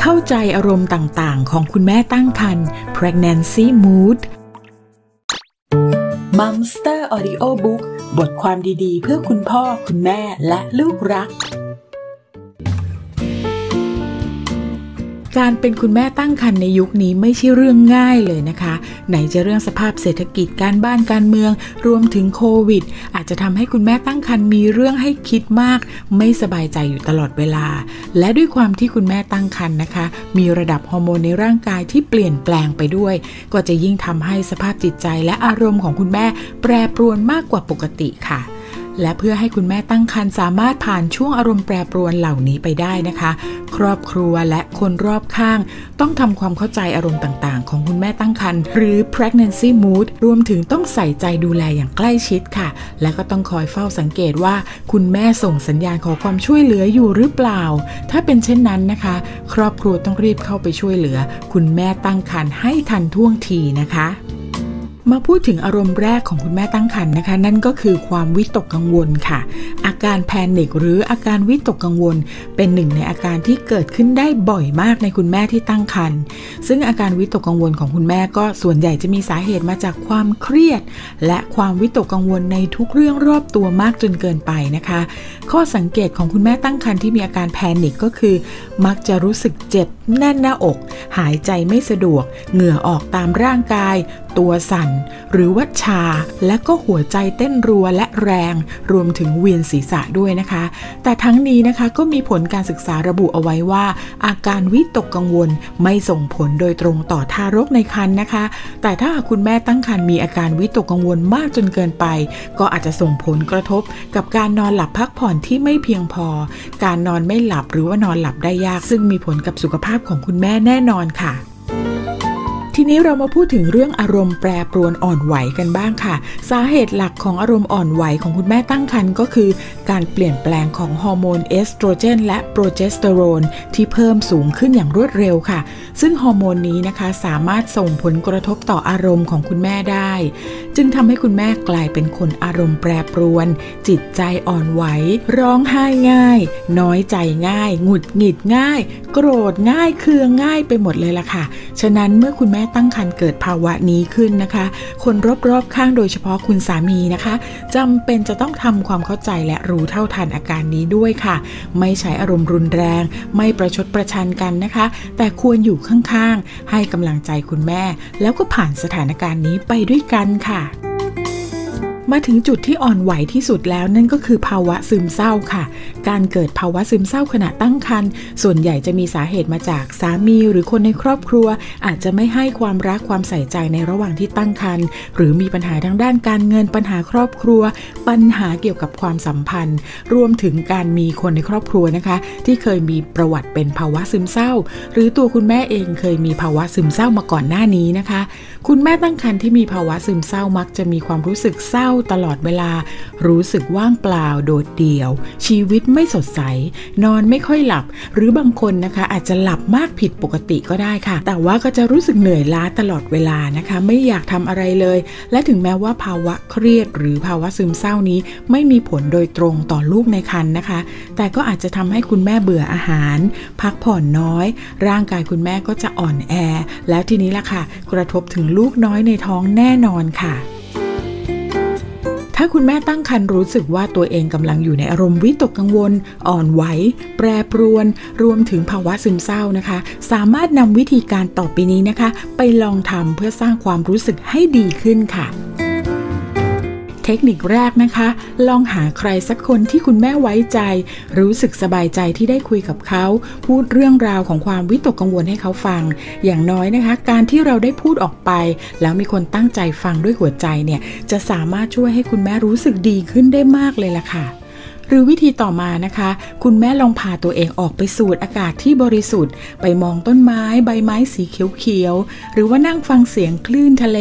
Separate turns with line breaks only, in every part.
เข้าใจอารมณ์ต่างๆ ของคุณแม่ตั้งครรภ์ pregnancy mood Momster Audio Book บทความดีๆ เพื่อคุณพ่อคุณแม่และลูกรัก การเป็นคุณแม่ตั้งครรภ์ในยุคนี้ไม่ใช่เรื่องง่ายเลยนะคะ ไหนจะเรื่องสภาพเศรษฐกิจการบ้านการเมือง รวมถึงโควิด อาจจะทำให้คุณแม่ตั้งครรภ์มีเรื่องให้คิดมาก ไม่สบายใจอยู่ตลอดเวลา และด้วยความที่คุณแม่ตั้งครรภ์นะคะ มีระดับฮอร์โมนในร่างกายที่เปลี่ยนแปลงไปด้วย ก็จะยิ่งทำให้สภาพจิตใจและอารมณ์ของคุณแม่แปรปรวนมากกว่าปกติค่ะ และเพื่อให้คุณแม่ตั้งครรภ์สามารถผ่านช่วงอารมณ์แปรปรวนเหล่านี้ไปได้นะคะ ครอบครัวและคนรอบข้าง ต้องทำความเข้าใจอารมณ์ต่างๆ ของคุณแม่ตั้งครรภ์หรือ pregnancy mood รวมถึงต้องใส่ใจดูแลอย่างใกล้ชิดค่ะ และก็ต้องคอยเฝ้าสังเกตว่า คุณแม่ส่งสัญญาณขอความช่วยเหลืออยู่หรือเปล่า ถ้าเป็นเช่นนั้นนะคะ ครอบครัวต้องรีบเข้าไปช่วยเหลือ คุณแม่ตั้งครรภ์ให้ทันท่วงทีนะคะ มาพูดถึงอารมณ์แรกของคุณแม่ตั้งครรภ์นะคะ นั่นก็คือความวิตกกังวลค่ะ อาการแพนิคหรืออาการวิตกกังวล เป็นหนึ่งในอาการที่เกิดขึ้นได้บ่อยมากในคุณแม่ที่ตั้งครรภ์ซึ่งอาการวิตกกังวลของคุณแม่ก็ส่วนใหญ่จะมีสาเหตุมาจากความเครียด และความวิตกกังวลในทุกเรื่องรอบตัวมากจนเกินไปนะคะ ข้อสังเกตของคุณแม่ตั้งครรภ์ที่มีอาการแพนิคก็คือ มักจะรู้สึกเจ็บแน่นหน้าอก หายใจไม่สะดวก เหงื่อออกตามร่างกาย ตัวสั่นหรือว่าชาและก็หัวใจเต้นรัวและแรง รวมถึงเวียนศีรษะด้วยนะคะ แต่ทั้งนี้นะคะก็มีผลการศึกษาระบุเอาไว้ว่า อาการวิตกกังวลไม่ส่งผลโดยตรงต่อทารกในครรภ์นะคะ แต่ถ้าคุณแม่ตั้งครรภ์มีอาการวิตกกังวลมากจนเกินไป ก็อาจจะส่งผลกระทบกับการนอนหลับพักผ่อนที่ไม่เพียงพอ การนอนไม่หลับหรือว่านอนหลับได้ยาก ซึ่งมีผลกับสุขภาพของคุณแม่แน่นอนค่ะ ทีนี้เรามาพูดถึงเรื่องอารมณ์แปรปรวนอ่อนไหวกันบ้างค่ะ สาเหตุหลักของอารมณ์อ่อนไหวของคุณแม่ตั้งครรภ์ก็คือ การเปลี่ยนแปลงของฮอร์โมนเอสโตรเจนและโปรเจสเตอโรนที่เพิ่มสูงขึ้นอย่างรวดเร็วค่ะ ซึ่งฮอร์โมนนี้นะคะสามารถส่งผลกระทบต่ออารมณ์ของคุณแม่ได้ จึงทำให้คุณแม่กลายเป็นคนอารมณ์แปรปรวน จิตใจอ่อนไหว ร้องไห้ง่าย น้อยใจง่าย หงุดหงิดง่าย โกรธง่ายเคืองง่ายไปหมดเลยล่ะค่ะ ฉะนั้นเมื่อคุณแม่ตั้งครรภ์เกิดภาวะนี้ขึ้นนะคะ คนรอบๆข้างโดยเฉพาะคุณสามีนะคะจำเป็นจะต้องทำความเข้าใจและรู้เท่าทันอาการนี้ด้วยค่ะ ไม่ใช้อารมณ์รุนแรง ไม่ประชดประชันกันนะคะ แต่ควรอยู่ข้างๆ ให้กำลังใจคุณแม่ แล้วก็ผ่านสถานการณ์นี้ไปด้วยกันค่ะ มาถึงจุดที่อ่อนไหวที่สุดแล้วนั่นก็คือภาวะซึมเศร้าค่ะ การเกิดภาวะซึมเศร้าขณะตั้งครรภ์ส่วนใหญ่จะมีสาเหตุมาจากสามีหรือคนในครอบครัว อาจจะไม่ให้ความรักความใส่ใจในระหว่างที่ตั้งครรภ์หรือมีปัญหาทางด้านการเงินปัญหาครอบครัว ปัญหาเกี่ยวกับความสัมพันธ์ รวมถึงการมีคนในครอบครัวนะคะ ที่เคยมีประวัติเป็นภาวะซึมเศร้า หรือตัวคุณแม่เองเคยมีภาวะซึมเศร้ามาก่อนหน้านี้นะคะ คุณแม่ตั้งครรภ์ที่มีภาวะซึมเศร้ามักจะมีความรู้สึกเศร้าตลอดเวลา รู้สึกว่างเปล่าโดดเดี่ยว ชีวิตไม่สดใส นอนไม่ค่อยหลับ หรือบางคนนะคะ อาจจะหลับมากผิดปกติก็ได้ค่ะ แต่ว่าก็จะรู้สึกเหนื่อยล้าตลอดเวลานะคะ ไม่อยากทำอะไรเลย และถึงแม้ว่าภาวะเครียด หรือภาวะซึมเศร้านี้ ไม่มีผลโดยตรงต่อลูกในครรภ์นะคะ แต่ก็อาจจะทำให้คุณแม่เบื่ออาหาร พักผ่อนน้อย ร่างกายคุณแม่ก็จะอ่อนแอ แล้วทีนี้ล่ะค่ะ กระทบถึงลูกน้อยในท้องแน่นอนค่ะ ถ้าคุณแม่ตั้งครรภ์รู้สึกว่าตัวเองกำลังอยู่ในอารมณ์วิตกกังวล อ่อนไหว แปรปรวน รวมถึงภาวะซึมเศร้านะคะ สามารถนำวิธีการต่อไปนี้นะคะ ไปลองทำเพื่อสร้างความรู้สึกให้ดีขึ้นค่ะ เทคนิคแรกนะคะ ลองหาใครสักคนที่คุณแม่ไว้ใจ รู้สึกสบายใจที่ได้คุยกับเขา พูดเรื่องราวของความวิตกกังวลให้เขาฟัง อย่างน้อยนะคะ การที่เราได้พูดออกไป แล้วมีคนตั้งใจฟังด้วยหัวใจเนี่ยจะสามารถช่วยให้คุณแม่รู้สึกดีขึ้นได้มากเลยล่ะค่ะ หรือวิธีต่อมานะคะ คุณแม่ลองพาตัวเองออกไปสูดอากาศที่บริสุทธิ์ ไปมองต้นไม้ใบไม้สีเขียวๆ หรือว่านั่งฟังเสียงคลื่นทะเล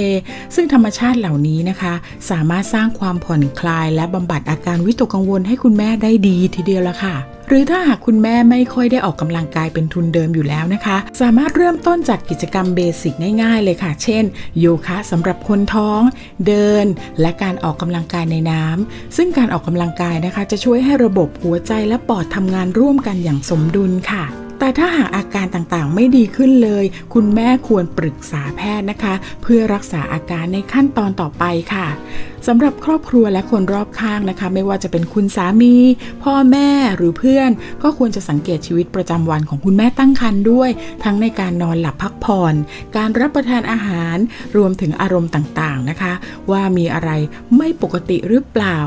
ซึ่งธรรมชาติเหล่านี้นะคะ สามารถสร้างความผ่อนคลายและบำบัดอาการวิตกกังวลให้คุณแม่ได้ดีทีเดียวละค่ะหรือถ้าหากคุณแม่ไม่ค่อยได้ออกกำลังกายเป็นทุนเดิมอยู่แล้วนะคะ สามารถเริ่มต้นจากกิจกรรมเบสิกง่ายๆ เลยค่ะ เช่น โยคะสำหรับคนท้อง เดิน และการออกกำลังกายในน้ำซึ่งการออกกำลังกายนะคะ จะช่วยให้ระบบหัวใจและปอดทำงานร่วมกันอย่างสมดุลค่ะแต่ถ้าหากอาการต่างๆ ไม่ดีขึ้นเลย คุณแม่ควรปรึกษาแพทย์นะคะ เพื่อรักษาอาการในขั้นตอนต่อไปค่ะ สำหรับครอบครัวและคนรอบข้างนะคะ ไม่ว่าจะเป็นคุณสามี พ่อแม่หรือเพื่อน ก็ควรจะสังเกตชีวิตประจำวันของคุณแม่ตั้งครรภ์ด้วย ทั้งในการนอนหลับพักผ่อน การรับประทานอาหาร รวมถึงอารมณ์ต่างๆนะคะ ว่ามีอะไรไม่ปกติหรือเปล่า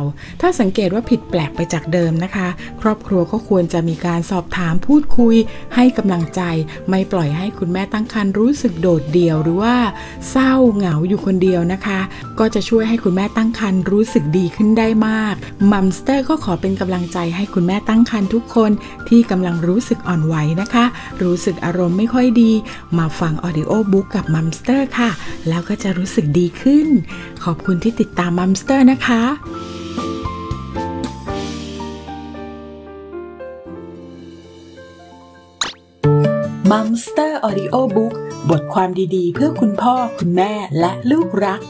ถ้าสังเกตว่าผิดแปลกไปจากเดิมนะคะ ครอบครัวก็ควรจะมีการสอบถามพูดคุย ให้กำลังใจ ไม่ปล่อยให้คุณแม่ตั้งครรภ์รู้สึกโดดเดี่ยว หรือว่าเศร้าเหงาอยู่คนเดียวนะคะ ก็จะช่วยให้คุณแม่ตั้งตั้งครรภ์รู้สึกดีขึ้นได้มาก Momster ก็ขอเป็นกำลังใจให้คุณแม่ตั้งครรภ์ทุกคนที่กำลังรู้สึกอ่อนไหวนะคะ รู้สึกอารมณ์ไม่ค่อยดี มาฟัง audiobook กับ Momster ค่ะ แล้วก็จะรู้สึกดีขึ้น ขอบคุณที่ติดตาม Momster นะคะMomster audiobook บทความดีๆ เพื่อคุณพ่อคุณแม่และลูกรัก